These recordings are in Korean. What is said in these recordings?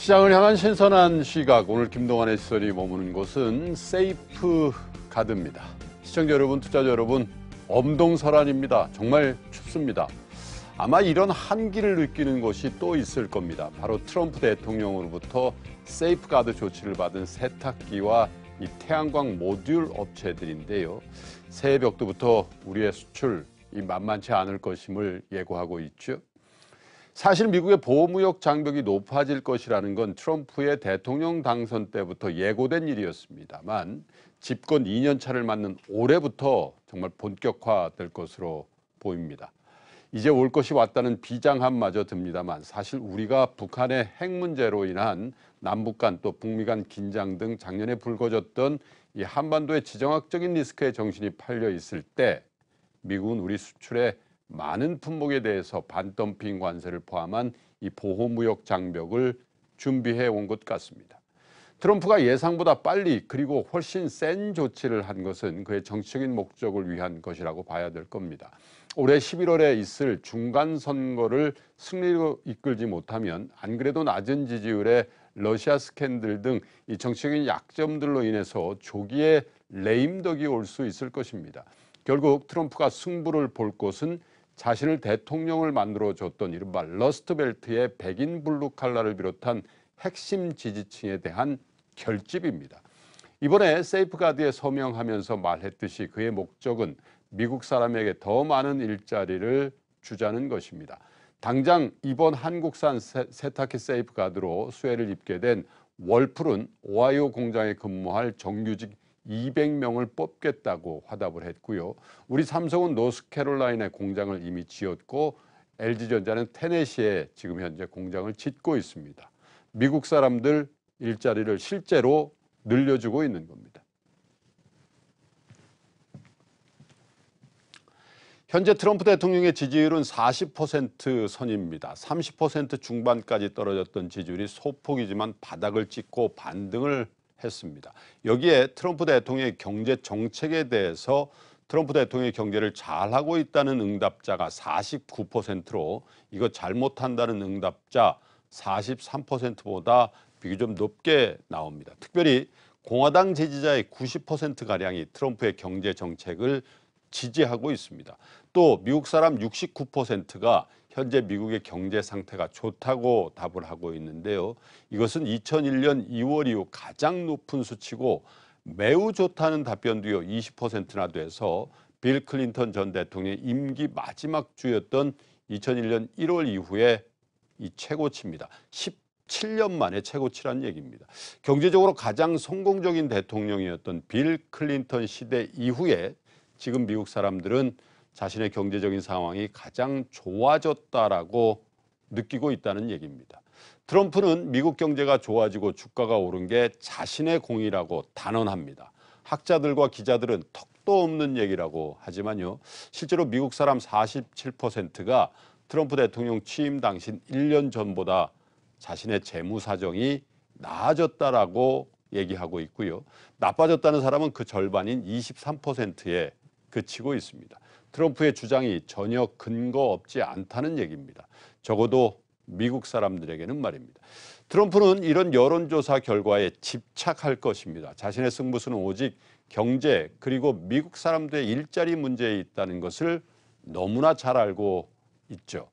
시장을 향한 신선한 시각 오늘 김동환의 시선이 머무는 곳은 세이프 가드입니다. 시청자 여러분, 투자자 여러분, 엄동설한입니다. 정말 춥습니다. 아마 이런 한기를 느끼는 곳이 또 있을 겁니다. 바로 트럼프 대통령으로부터 세이프 가드 조치를 받은 세탁기와 이 태양광 모듈 업체들인데요. 새해 벽두부터 우리의 수출 이 만만치 않을 것임을 예고하고 있죠. 사실 미국의 보호무역 장벽이 높아질 것이라는 건 트럼프의 대통령 당선 때부터 예고된 일이었습니다만 집권 2년 차를 맞는 올해부터 정말 본격화될 것으로 보입니다. 이제 올 것이 왔다는 비장함마저 듭니다만 사실 우리가 북한의 핵 문제로 인한 남북 간 또 북미 간 긴장 등 작년에 불거졌던 이 한반도의 지정학적인 리스크에 정신이 팔려 있을 때 미국은 우리 수출에 많은 품목에 대해서 반덤핑 관세를 포함한 이 보호무역 장벽을 준비해 온 것 같습니다. 트럼프가 예상보다 빨리 그리고 훨씬 센 조치를 한 것은 그의 정치적인 목적을 위한 것이라고 봐야 될 겁니다. 올해 11월에 있을 중간 선거를 승리로 이끌지 못하면 안 그래도 낮은 지지율에 러시아 스캔들 등 이 정치적인 약점들로 인해서 조기에 레임덕이 올 수 있을 것입니다. 결국 트럼프가 승부를 볼 곳은 자신을 대통령을 만들어 줬던 이른바 러스트벨트의 백인 블루 칼라를 비롯한 핵심 지지층에 대한 결집입니다. 이번에 세이프가드에 서명하면서 말했듯이 그의 목적은 미국 사람에게 더 많은 일자리를 주자는 것입니다. 당장 이번 한국산 세탁기 세이프가드로 수혜를 입게 된 월풀은 오하이오 공장에 근무할 정규직 200명을 뽑겠다고 화답을 했고요. 우리 삼성은 노스캐롤라이나 공장을 이미 지었고 LG전자는 테네시에 지금 현재 공장을 짓고 있습니다. 미국 사람들 일자리를 실제로 늘려주고 있는 겁니다. 현재 트럼프 대통령의 지지율은 40% 선입니다. 30% 중반까지 떨어졌던 지지율이 소폭이지만 바닥을 찍고 반등을 했습니다. 여기에 트럼프 대통령의 경제 정책에 대해서 트럼프 대통령의 경제를 잘하고 있다는 응답자가 49%로 이거 잘못한다는 응답자 43%보다 비교적 높게 나옵니다. 특별히 공화당 지지자의 90%가량이 트럼프의 경제 정책을 지지하고 있습니다. 또 미국 사람 69%가 현재 미국의 경제 상태가 좋다고 답을 하고 있는데요. 이것은 2001년 2월 이후 가장 높은 수치고 매우 좋다는 답변도요 20%나 돼서 빌 클린턴 전 대통령의 임기 마지막 주였던 2001년 1월 이후에 이 최고치입니다. 17년 만에 최고치란 얘기입니다. 경제적으로 가장 성공적인 대통령이었던 빌 클린턴 시대 이후에 지금 미국 사람들은 자신의 경제적인 상황이 가장 좋아졌다라고 느끼고 있다는 얘기입니다. 트럼프는 미국 경제가 좋아지고 주가가 오른 게 자신의 공이라고 단언합니다. 학자들과 기자들은 턱도 없는 얘기라고 하지만요. 실제로 미국 사람 47%가 트럼프 대통령 취임 당시 1년 전보다 자신의 재무 사정이 나아졌다라고 얘기하고 있고요. 나빠졌다는 사람은 그 절반인 23%에 그치고 있습니다. 트럼프의 주장이 전혀 근거 없지 않다는 얘기입니다. 적어도 미국 사람들에게는 말입니다. 트럼프는 이런 여론조사 결과에 집착할 것입니다. 자신의 승부수는 오직 경제 그리고 미국 사람들의 일자리 문제에 있다는 것을 너무나 잘 알고 있죠.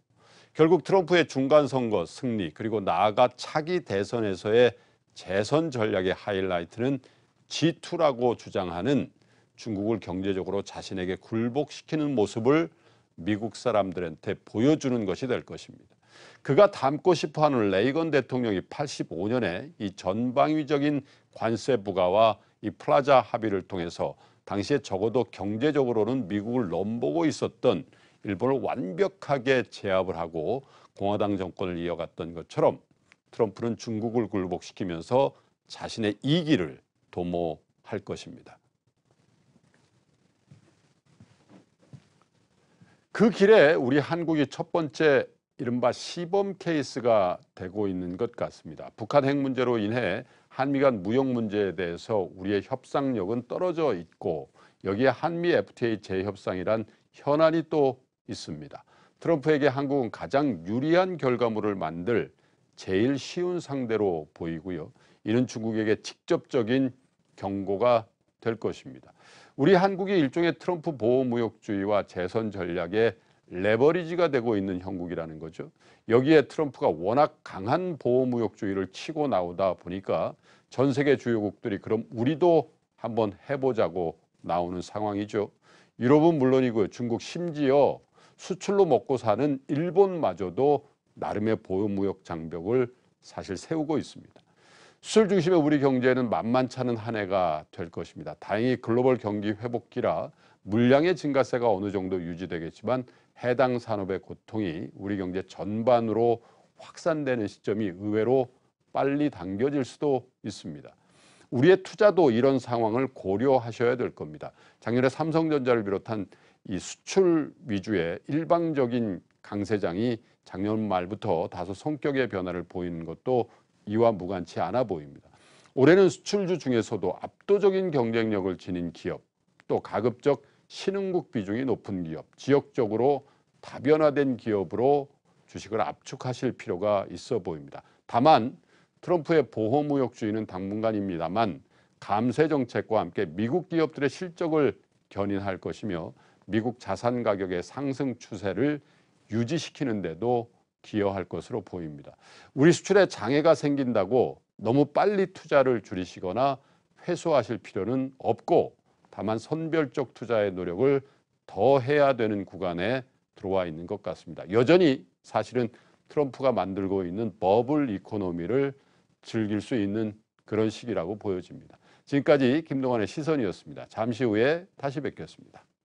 결국 트럼프의 중간 선거 승리 그리고 나아가 차기 대선에서의 재선 전략의 하이라이트는 G2라고 주장하는 중국을 경제적으로 자신에게 굴복시키는 모습을 미국 사람들한테 보여주는 것이 될 것입니다. 그가 닮고 싶어하는 레이건 대통령이 85년에 이 전방위적인 관세 부과와 이 플라자 합의를 통해서 당시에 적어도 경제적으로는 미국을 넘보고 있었던 일본을 완벽하게 제압을 하고 공화당 정권을 이어갔던 것처럼 트럼프는 중국을 굴복시키면서 자신의 이기를 도모할 것입니다. 그 길에 우리 한국이 첫 번째 이른바 시범 케이스가 되고 있는 것 같습니다. 북한 핵 문제로 인해 한미 간 무역 문제에 대해서 우리의 협상력은 떨어져 있고 여기에 한미 FTA 재협상이란 현안이 또 있습니다. 트럼프에게 한국은 가장 유리한 결과물을 만들 제일 쉬운 상대로 보이고요. 이는 중국에게 직접적인 경고가 될 것입니다. 우리 한국이 일종의 트럼프 보호무역주의와 재선 전략의 레버리지가 되고 있는 형국이라는 거죠. 여기에 트럼프가 워낙 강한 보호무역주의를 치고 나오다 보니까 전 세계 주요국들이 그럼 우리도 한번 해보자고 나오는 상황이죠. 유럽은 물론이고요. 중국 심지어 수출로 먹고 사는 일본마저도 나름의 보호무역 장벽을 사실 세우고 있습니다. 수출 중심의 우리 경제는 만만치 않은 한 해가 될 것입니다. 다행히 글로벌 경기 회복기라 물량의 증가세가 어느 정도 유지되겠지만 해당 산업의 고통이 우리 경제 전반으로 확산되는 시점이 의외로 빨리 당겨질 수도 있습니다. 우리의 투자도 이런 상황을 고려하셔야 될 겁니다. 작년에 삼성전자를 비롯한 이 수출 위주의 일방적인 강세장이 작년 말부터 다소 성격의 변화를 보이는 것도 이와 무관치 않아 보입니다. 올해는 수출주 중에서도 압도적인 경쟁력을 지닌 기업, 또 가급적 신흥국 비중이 높은 기업, 지역적으로 다변화된 기업으로 주식을 압축하실 필요가 있어 보입니다. 다만 트럼프의 보호무역주의는 당분간입니다만 감세 정책과 함께 미국 기업들의 실적을 견인할 것이며 미국 자산 가격의 상승 추세를 유지시키는 데도 기여할 것으로 보입니다. 우리 수출에 장애가 생긴다고 너무 빨리 투자를 줄이시거나 회수하실 필요는 없고 다만 선별적 투자의 노력을 더 해야 되는 구간에 들어와 있는 것 같습니다. 여전히 사실은 트럼프가 만들고 있는 버블 이코노미를 즐길 수 있는 그런 시기라고 보여집니다. 지금까지 김동완의 시선이었습니다. 잠시 후에 다시 뵙겠습니다.